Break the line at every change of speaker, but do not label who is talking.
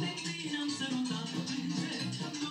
Take me on seven times.